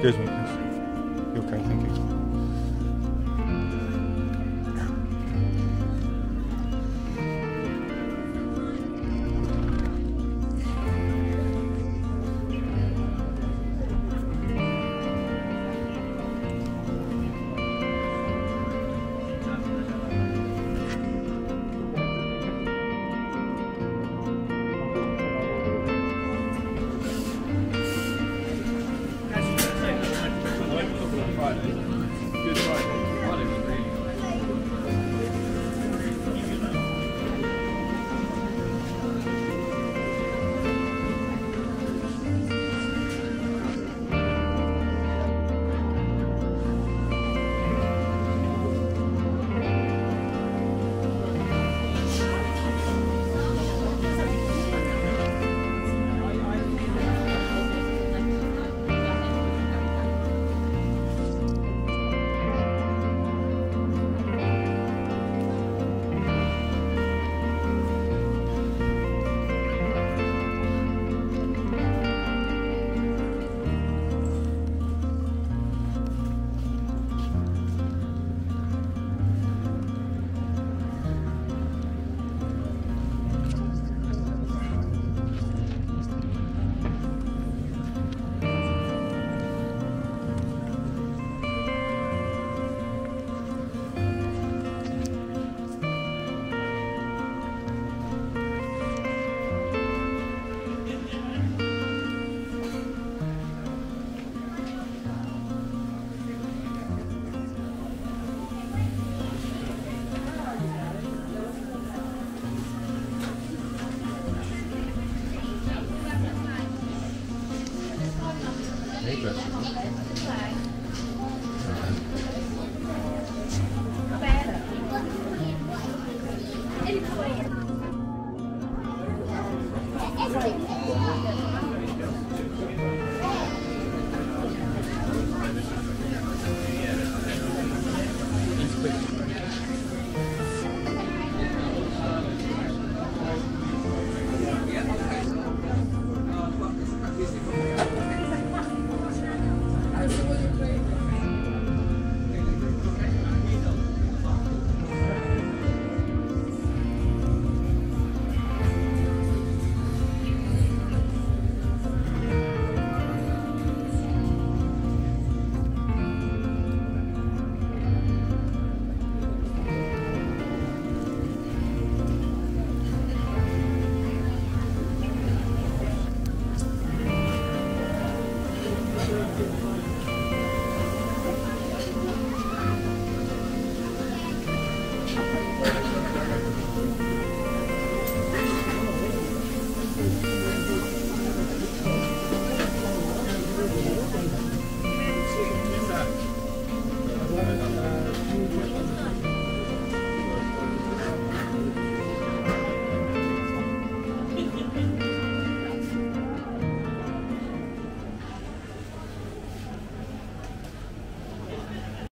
Excuse me. You okay, thank you.